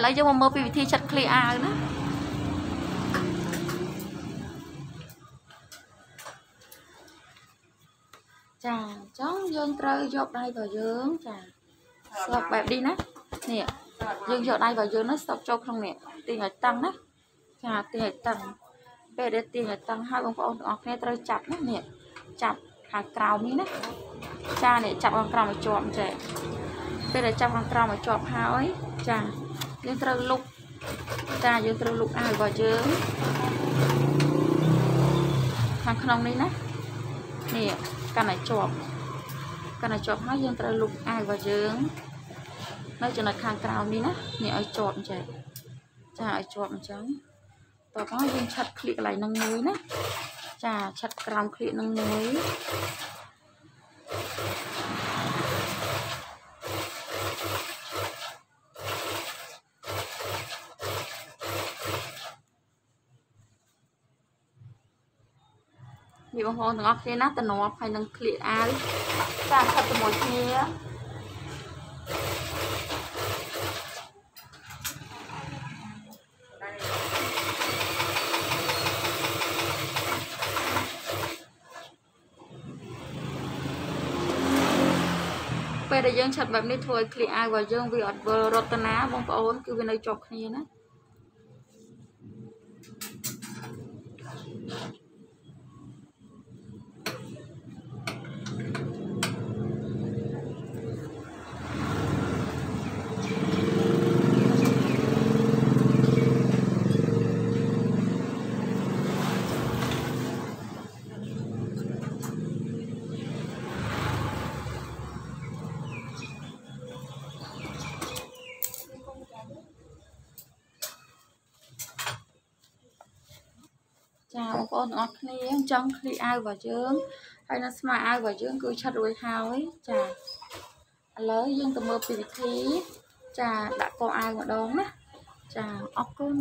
ឥឡូវយើងមកមើលពីវិធីឆិតឃ្លីអាវណាចាអញ្ចឹងយើងត្រូវយកដៃរបស់យើងចាស្លុកបែបនេះណានេះយើងយកដៃរបស់យើងនោះស្តុកចូលក្នុងនេះទាញឲ្យតឹងណាចាទាញឲ្យតឹងពេលដែលទាញឲ្យតឹងហើយបងប្អូនទាំងអស់គ្នាត្រូវចាប់ណានេះចាប់ខាងក្រោមនេះណាចានេះចាប់ខាងក្រោមឲ្យជាប់ចេះពេលដែលចាប់ខាងក្រោមឲ្យជាប់ហើយចា យើងត្រូវលុបចាយើងត្រូវលុបអាវរបស់យើងខាងក្នុងនេះណានេះកាន់តែជាប់កាន់តែជាប់ហើយយើងត្រូវលុបអាវរបស់យើងនៅចំណុចខាងក្រោមនេះណានេះឲ្យជាប់អញ្ចឹងចាឲ្យជាប់អញ្ចឹងតោះមកយើងឆិតឃ្លៀកកន្លែងនឹងមួយណាចាឆិតក្រោមឃ្លៀកនឹងមួយ នេះបងប្អូនទាំងអស់គ្នាណាតំណប់ហើយនឹងក្លៀកអាវចាខិតជាមួយគ្នាពេលដែលយើងឆិតបែបនេះធ្វើឲ្យក្លៀកអាវរបស់យើងវាអត់វិលរត់ទៅណាបងប្អូនគឺវានៅជាប់គ្នាណា ចាបងប្អូនទាំងអស់គ្នាអញ្ចឹងឃ្លីអាវរបស់យើងហើយនៅស្មាអាវរបស់យើងគឺឆិតរួចហើយចាឥឡូវយើងទៅមើលពីវិធីចាដាក់កអាវម្ដងណាចាអរគុណ